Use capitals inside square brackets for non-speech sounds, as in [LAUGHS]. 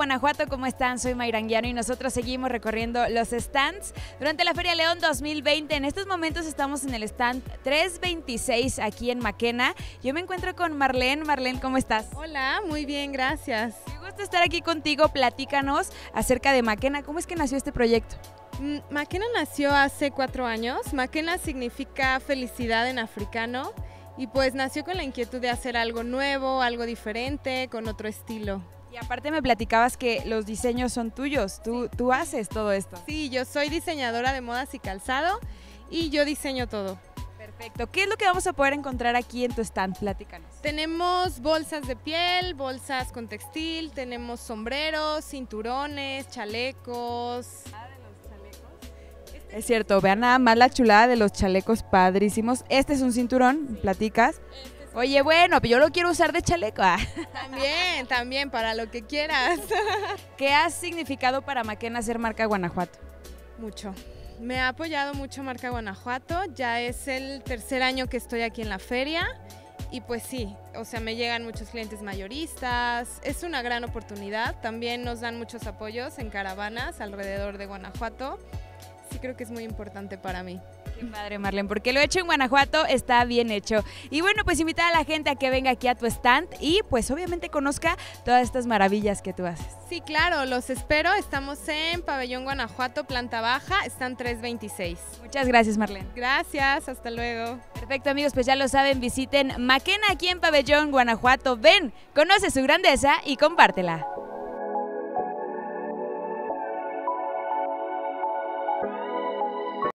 Guanajuato, ¿cómo están? Soy Mayranguiano y nosotros seguimos recorriendo los stands durante la Feria León 2020. En estos momentos estamos en el stand 326 aquí en Maquena. Yo me encuentro con Marlene. Marlene, ¿cómo estás? Hola, muy bien, gracias. Me gusta estar aquí contigo. Platícanos acerca de Maquena. ¿Cómo es que nació este proyecto? Mm, Maquena nació hace cuatro años. Maquena significa felicidad en africano y pues nació con la inquietud de hacer algo nuevo, algo diferente, con otro estilo. Y aparte me platicabas que los diseños son tuyos, tú, tú haces todo esto. Sí, yo soy diseñadora de modas y calzado y yo diseño todo. Perfecto. ¿Qué es lo que vamos a poder encontrar aquí en tu stand? Platícanos. Tenemos bolsas de piel, bolsas con textil, tenemos sombreros, cinturones, chalecos. Es cierto, vean nada más la chulada de los chalecos padrísimos. Este es un cinturón, platicas. Oye, bueno, yo lo quiero usar de chaleco. Ah. [LAUGHS] También, también, para lo que quieras. [LAUGHS] ¿Qué ha significado para Maquena ser marca Guanajuato? Mucho. Me ha apoyado mucho Marca Guanajuato. Ya es el tercer año que estoy aquí en la feria. Y pues sí, o sea, me llegan muchos clientes mayoristas. Es una gran oportunidad. También nos dan muchos apoyos en caravanas alrededor de Guanajuato. Sí creo que es muy importante para mí. Qué padre, Marlene, porque lo hecho en Guanajuato está bien hecho. Y bueno, pues invitar a la gente a que venga aquí a tu stand y pues obviamente conozca todas estas maravillas que tú haces. Sí, claro, los espero. Estamos en Pabellón Guanajuato, planta baja, están 326. Muchas gracias, Marlene. Gracias, hasta luego. Perfecto, amigos, pues ya lo saben, visiten Maquena aquí en Pabellón Guanajuato. Ven, conoce su grandeza y compártela.